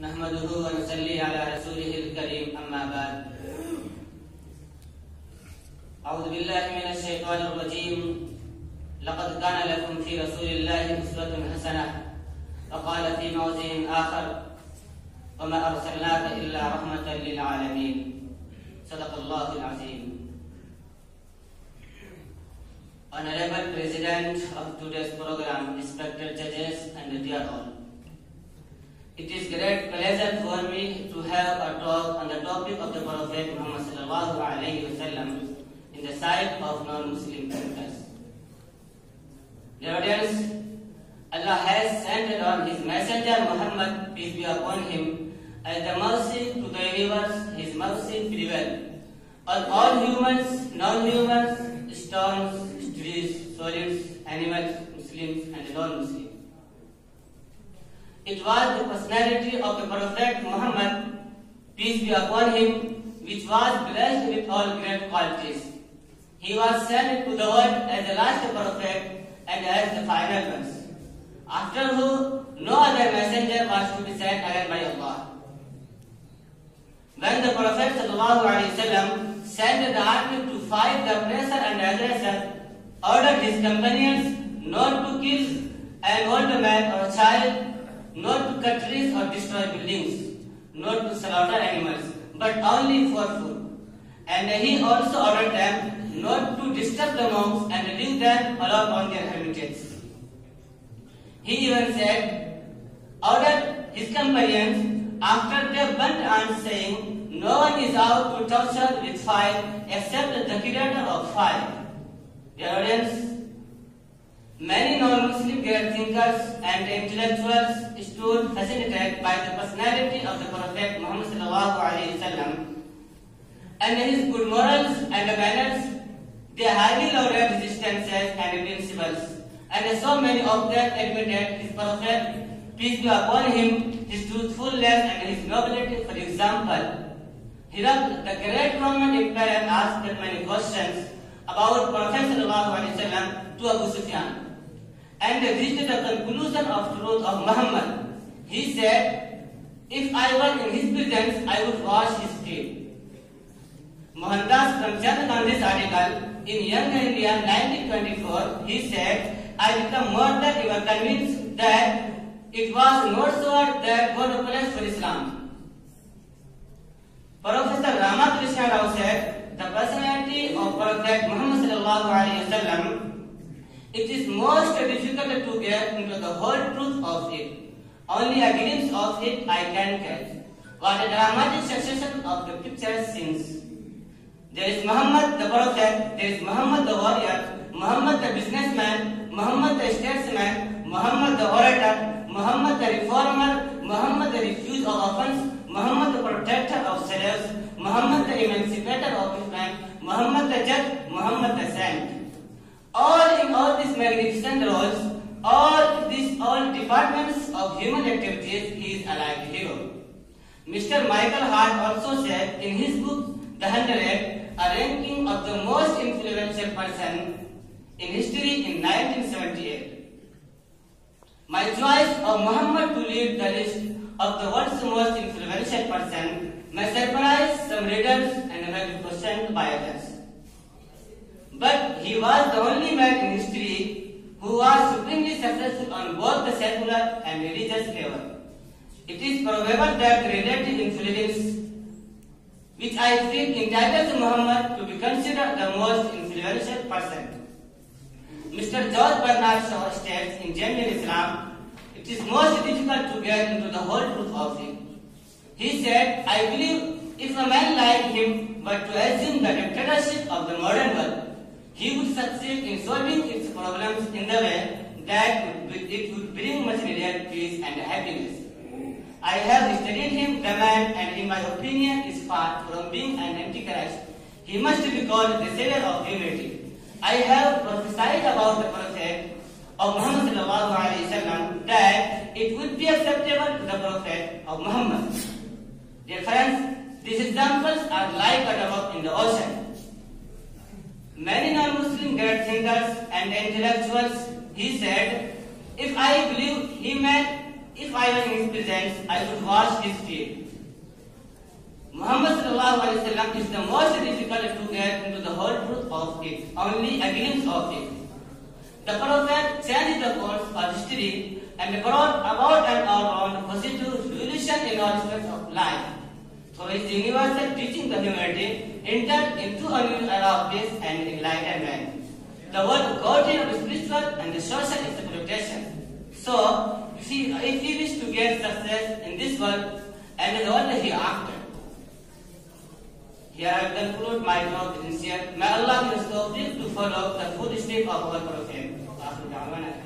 نحمده ونصلي على رسوله الكريم أما بعد. أعوذ بالله من الشيطان الرجيم. لقد كان لكم في رسول الله أسوة حسنة وقال في موضع آخر وما أرسلناك إلا رحمة للعالمين. صدق الله العظيم. Honorable President of today's program, respected judges and dear all. It is great for me to have a talk on the topic of the Prophet Muhammad in the sight of non-Muslim thinkers. Dear audience, Allah has sent on His Messenger Muhammad, peace be upon him, as the mercy to the universe, His mercy prevail. On all humans, non-humans, stones, trees, solids, animals, Muslims and non-Muslims. It was the personality of the Prophet Muhammad, peace be upon him, which was blessed with all great qualities. He was sent to the world as the last prophet and as the final ones. After who, no other messenger was to be sent again by Allah. When the Prophet ﷺ sent the army to fight the oppressor and aggressor, ordered his companions not to kill an old man or child, not to cut trees or destroy buildings, not to slaughter animals, but only for food. And he also ordered them not to disturb the monks and leave them alone on their hermitages. He even said, ordered his companions after they burnt ants, saying, No one is out to torture with fire except the creator of fire. Dear audience, many non-Muslim great thinkers and intellectuals stood fascinated by the personality of the Prophet Muhammad and his good morals and manners. They highly lauded his stances and principles, and so many of them admitted his Prophet, peace be upon him, his truthfulness and his nobility. For example, Hirak, the great Roman emperor, asked many questions about Prophet to Abu Sufyan and reached the conclusion of truth of Muhammad. He said, if I were in his presence, I would wash his feet. Mohandas Karamchand Gandhi's article in Young India 1924, he said, I become more than ever convinced that it was not sword that God placed for Islam. Professor Ramakrishna Rao said, the personality of Prophet Muhammad sallallahu alaihi wasallam, it is most difficult to get into the whole truth of it. Only a glimpse of it I can catch. What a dramatic succession of the picture scenes. There is Muhammad the Prophet, there is Muhammad the warrior, Muhammad the businessman, Muhammad the statesman, Muhammad the orator, Muhammad the reformer, Muhammad the refuse of offense, Muhammad the protector of slaves, Muhammad the emancipator of Islam, Muhammad the judge, Muhammad the saint. All in all these magnificent roles, all these all departments human activities, is a like hero. Mr. Michael Hart also said in his book The Hundred, a ranking of the most influential person in history in 1978. My choice of Muhammad to lead the list of the world's most influential person may surprise some readers and may be questioned by others. But he was the only man in history who was supremely successful secular and religious level. It is probable that relative influence which I think entitles Muhammad to be considered the most influential person. Mr. George Bernard Shaw states in Genuine Islam, it is most difficult to get into the whole truth of him. He said, I believe if a man like him were to assume the dictatorship of the modern world, he would succeed in solving its problems in the way that it would bring much peace and happiness. I have studied him, the man, and in my opinion is far from being an antichrist. He must be called the savior of humanity. I have prophesied about the prophet of Muhammad wasallam that it would be acceptable to the prophet of Muhammad. Dear friends, these examples are like a drop in the ocean. Many non-Muslim great thinkers and intellectuals, he said, if I believe he meant, if I were in his presence, I would wash his feet. Muhammad is the most difficult to get into the whole truth of it, only a glimpse of it. The Prophet changed the course of history and brought about an all-round positive revolution in all aspects of life. Through his universal teaching the humanity entered into a new era of peace and enlightenment. The world got in of spiritual and the social exploitation. So, you see, if we wish to get success in this world and in the hereafter, here I conclude my talk sincere. May Allah the to follow the footsteps of our Prophet.